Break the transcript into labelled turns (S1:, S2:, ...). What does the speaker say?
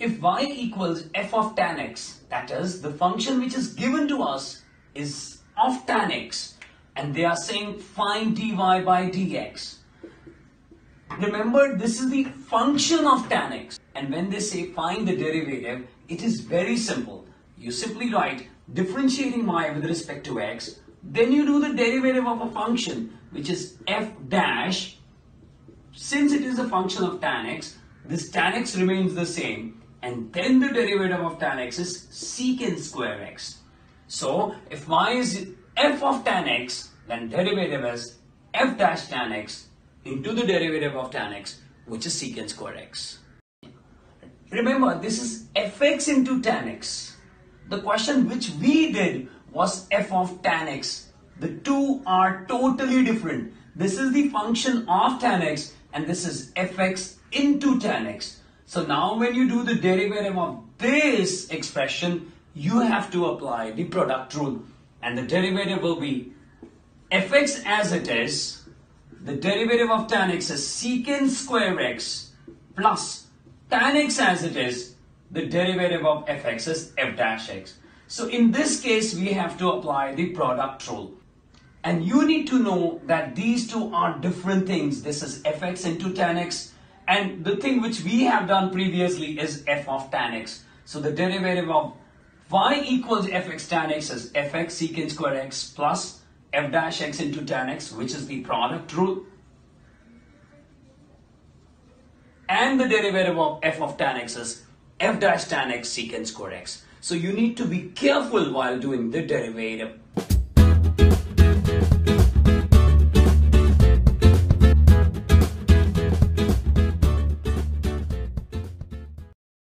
S1: if y equals f of tan x, that is the function which is given to us is of tan x and they are saying find dy by dx. Remember this is the function of tan x and when they say find the derivative it is very simple. You simply write differentiating y with respect to x then you do the derivative of a function which is f dash since it is a function of tan x this tan x remains the same and then the derivative of tan x is secant square x. So if y is f of tan x, then derivative is f dash tan x into the derivative of tan x, which is secant square x. Remember, this is fx into tan x. The question which we did was f of tan x. The two are totally different. This is the function of tan x and this is fx into tan x. So now when you do the derivative of this expression, you have to apply the product rule and the derivative will be fx as it is, the derivative of tan x is secant square x plus tan x as it is, the derivative of fx is f dash x. So in this case, we have to apply the product rule. And you need to know that these two are different things. This is fx into tan x and the thing which we have done previously is f of tan x. So the derivative of y equals fx tan x is fx secant square x plus f dash x into tan x which is the product rule. And the derivative of f of tan x is f dash tan x secant square x. So you need to be careful while doing the derivative